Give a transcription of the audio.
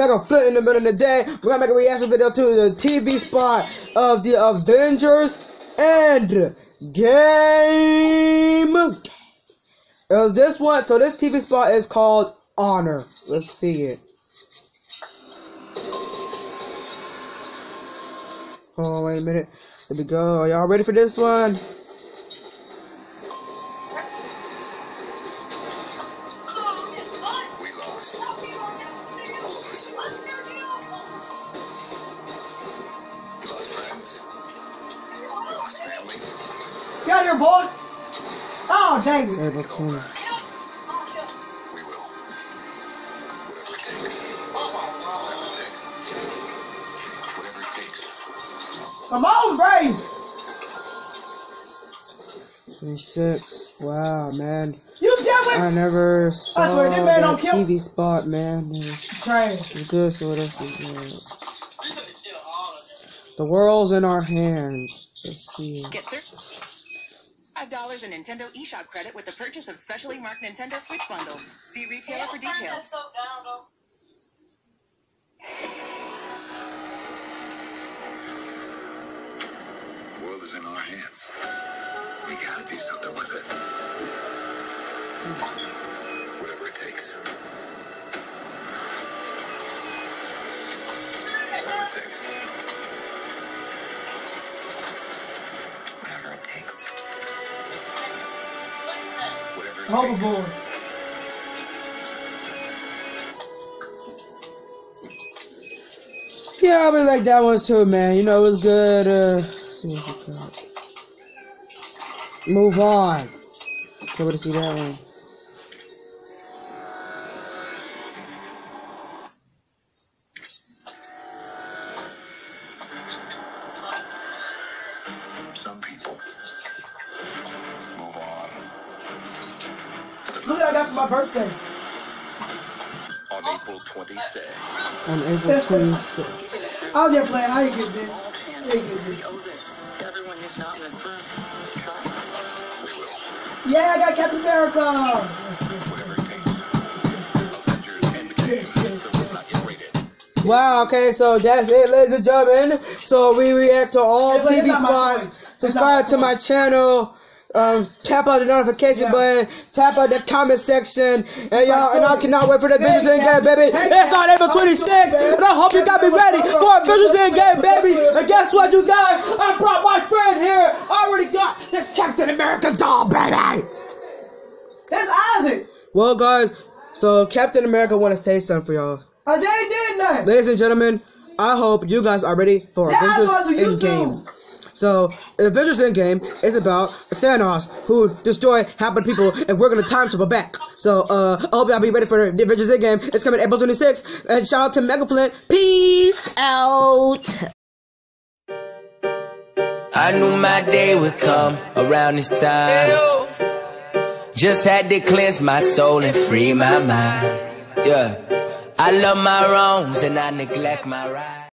Mega Flynt in the middle of the day. We're gonna make a reaction video to the TV spot of the Avengers End Game. It was this one. So this TV spot is called Honor. Let's see it. Oh, wait a minute. Here we go. Are y'all ready for this one? Get here, boy. Oh, dang it. Terrible corner. Come on, Brave. 26. Wow, man. You jelly. I never saw swear, this man that don't kill- TV spot, man. Trash. It's good, so what else is good? The world's in our hands. Let's see. Get through. Five dollars in Nintendo eShop credit with the purchase of specially marked Nintendo Switch bundles. See retailer for details. The world is in our hands. We gotta do something with it. Whatever it takes. Hoverboard. Yeah, I really like that one too, man. You know, it was good. Uh, let's see what's it called. Move on. Can't wait to see that one. Some people Look what I got for my birthday. On April 26th. On April 26th. I'll just playing. I ain't get this. I ain't get this. owe this to everyone who's not in this room to try. We will. Yeah, I got Captain America. Whatever it takes. Avengers Endgame. This film is not yet rated. Wow, okay, so that's it, ladies and gentlemen. So we react to all it's TV not spots. Subscribe to my my channel. Um, tap out the notification Yeah. button, tap out the comment section, and y'all, and I cannot wait for the Avengers Hey, Endgame, baby. It's on April 26th, and I hope you got me ready for Avengers Endgame, baby. And guess what, you guys? I brought my friend here. I already got this Captain America doll, baby. That's Isaac. Well, guys, so Captain America want to say something for y'all. Isaiah did nothing. Ladies and gentlemen, I hope you guys are ready for Yeah, I Avengers on Endgame. So, Avengers Endgame is about Thanos, who destroyed half of the people, and we're gonna time travel back. So, uh, I hope y'all be ready for the Avengers Endgame. It's coming April 26th, and shout out to Mega Flynt. Peace out. I knew my day would come around this time. Just had to cleanse my soul and free my mind. Yeah. I love my wrongs and I neglect my rights.